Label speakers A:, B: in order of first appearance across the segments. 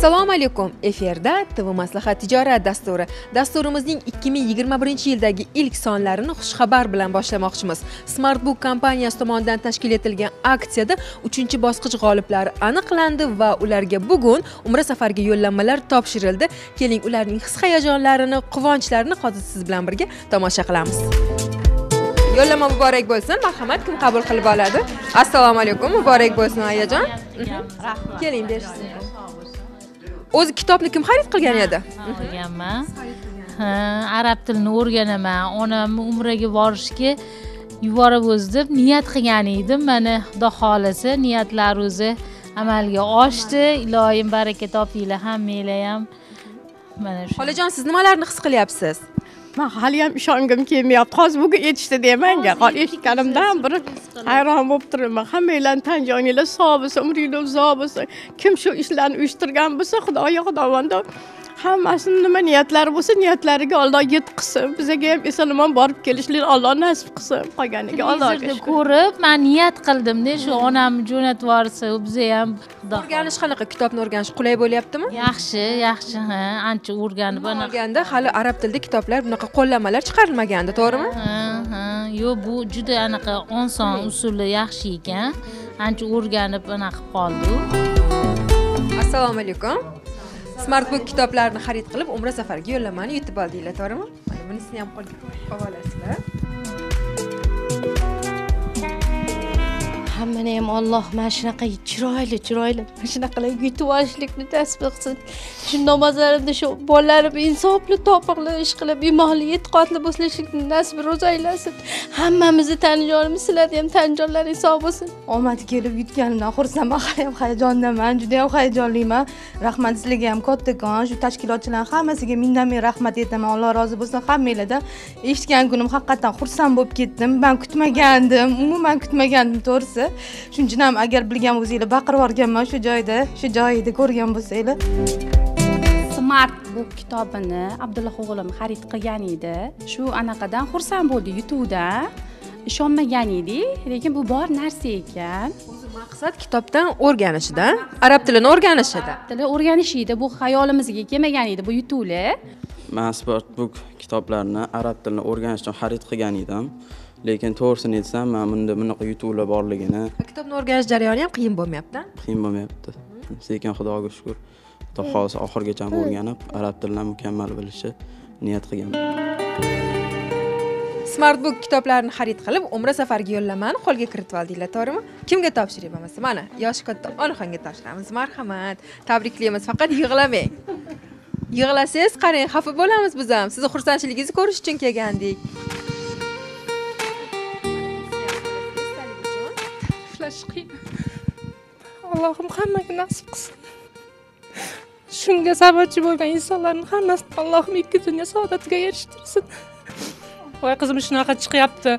A: assalomu alaykum. Efirda tv maslahat tijorat dasturi. Dasturimizning 2021 yildagi ilk sonlarini xushxabar bilan boshlamoqchimiz. Smartbook kompaniyasi tomonidan tashkil etilgan aksiyada 3 bosqich g'oliblari aniqlandi va ularga bugun umra safariga yo'llanmalar topshirildi. Keling ularning his hayajonlarini quvonchlarini hozir siz bilan birga tomosha qilamiz. Yo'llanma muborak bo'lsin. Marhamat kim qabul qilib oladi? Assalomu alaykum. Muborak bo'lsin ayajon keling berishsin o'zi kitobni kim xarid qilgan edi?
B: Qilganman. Ha arab tilini o'rganaman. Onamni umraga borishga yuborib o'zi deb niyat qilgan edim. Mana xudo xohlasa niyatlar o'zi amalga oshdi. Iloyim baraka topinglar hammanglar ham. Mana shu.
A: Xolajon siz nimalarni his qilyapsiz
C: man haliyam ishongim kelmayapti. Hozir bugun yetishdi deymanga hozir eshitganimdan bir hayron bo'lib turibman. Hammanglarni tan joninglar sog' bo'lsin umringlar uzoq bo'lsin. Kim shu ishlarni uyushtirgan bo'lsa xudoyo xudovando hammasini nima niyatlari bo'lsa niyatlariga olloh yetkazsin bizga ham eson omon borib kelishlik olloh nasib qilsin qolganiga allohga
B: ko'rib man niyat qildimda shu onamni jo'natib yuborsa biza ham xudo
A: o'rganish qanaqa kitobni o'rganish qulay bo'lyaptimi?
B: Yaxshi yaxshi ha ancha o'rganib anaqa
A: olganda hali arab tilida kitoblar bunaqa qo'llanmalar chiqarilmagandi to'g'rimi?
B: Ha ha yo'q bu juda anaqa oson usuli yaxshi ekan. Ancha o'rganib anaqa qilib
A: assalomu alaykum smartbook kitoblarini xarid qilib umra safariga yo'llanmani yutib oldinglar to'g'rimi? Mana bunisini ham qo'lga olib
D: hammani ham olloh mana shunaqa chiroyli chiroyli. Mana shunaqalar yutib olishlikni nasib qilsin. Shu namozlarimni shu bolalarim insofli topiqli ish qilib imonli e'tiqodli bo'lishlikni nasib ro'za aylasin. Hammamizni tanijonimiz sizlarni ham tanijonlaring sog' bo'lsin. Omad kelib yutganimdan xursandman hali ham hayajondaman juda ham hayajonliman rahmat sizlarga ham kattakon shu tashkilotchilarni hammasiga mingdan ming rahmat aytaman. Alloh rozi bo'lsin hammanglardan eshitgan kunim haqiqatdan xursand bo'lib ketdim. Man kutmagandim umuman kutmagandim to'g'risi. Shuning uchun ham agar bilgan bo'lsanglar baqirib yuborganman shu joyda shu joyida ko'rgan bo'lsanglar.
E: Smart book kitobini abdulloh o'g'lim xarid qilgan edi. Shu anaqadan xursand bo'ldi yutuvdan ishonmagan edik lekin bu bor narsa ekan.
A: Maqsad kitobdan o'rganishda arab tilini o'rganishida.
E: Tili o'rganish edi bu xayolimizga kelmagan edi bu yutuqlar
F: man sportbook kitoblarini arab tilini o'rganish uchun xarid qilgan edim lekin to'g'risini aytsam man bunda bunaqa yutuqlar borligini
A: kitobni o'rganish jarayoni ham qiyin bo'lmayapti
F: qiyin bo'lmayapti. Sekin xudoga shukur xudo xohlasa oxirigacha o'rganib arab tilini mukammal bilishni niyat qilganman
A: smartbook kitoblarini xarid qilib umra safariga yo'llanmani qo'lga kiritib oldinglar to'g'rimi? Kimga bo'lmasa mana yoshi katta onaxonga topshiramiz. Marhamat. Tabriklaymiz faqat yig'lamang. Yig'lasangiz qarang xafa bo'lamiz biz ham. Sizni xursandchiligingizni ko'rish uchun kelgandik
G: ushlash qiyin allohim hammaga nasib qilsin shunga sababchi bo'lgan insonlarni hammasini allohim ikki dunyo saodatiga erishtirsin voy qizim shunaqa chiqyapti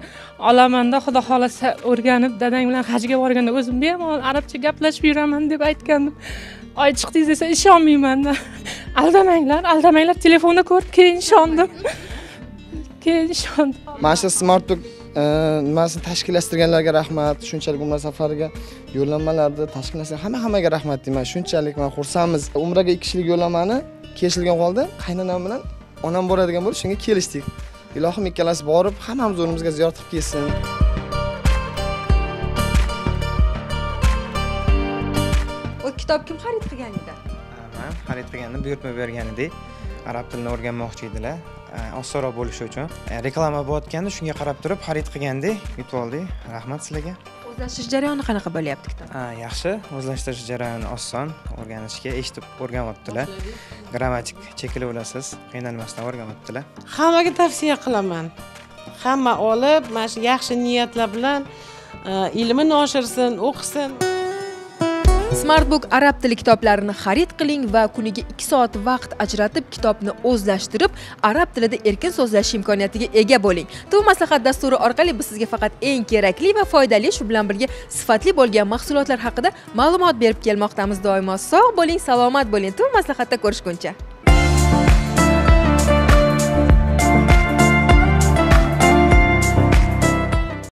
G: olamanda xudo xohlasa o'rganib dadang bilan hajga borganda o'zim bemalol arabcha gaplashib yuraman deb aytgandim. Oy chiqdingiz desa ishonmaymanda aldamanglar aldamanglar telefonda ko'rib keyin ishondim. Keyin ishondim.
H: Mana shu smartbook nimasini tashkillashtirganlarga rahmat shunchalik umra safariga yo'llanmalarni tashkillashtirgan hamma hammaga rahmat deyman. Shunchalik man xursandmiz. Umraga ikki kishilik yo'llanmani kelishilgan holda qaynonam bilan onam boradigan bo'lib shunga kelishdik. Ilohim ikkalasi borib hammamiz o'rnimizga ziyorat qilib kelsin.
A: U kitob kim xarid qilgan edi?
I: Man xarid qilgandim buyurtma bergan edik. Arab tilini o'rganmoqchi edilar osonroq bo'lishi uchun reklama bo'layotganda shunga qarab turib xarid qilgandik yutib oldik rahmat sizlarga.
A: O'zlashtirish jarayoni qanaqa bo'lyapti kitob?
I: Ha, yaxshi. O'zlashtirish jarayoni oson o'rganishga eshitib o'rganyaptilar grammatik cheklovlarsiz qiynalmasdan o'rganyaptilar
J: hammaga tavsiya qilaman. Hamma olib mana shu yaxshi niyatlar bilan e, ilmini oshirsin o'qisin
A: smartbook arab tili kitoblarini xarid qiling va kuniga 2 soat vaqt ajratib kitobni o'zlashtirib arab tilida erkin so'zlashish imkoniyatiga ega bo'ling. Tv maslahat dasturi orqali biz sizga faqat eng kerakli va foydali shu bilan birga sifatli bo'lgan mahsulotlar haqida ma'lumot berib kelmoqdamiz doimo. Sog' bo'ling salomat bo'ling. Tv maslahatda ko'rishguncha.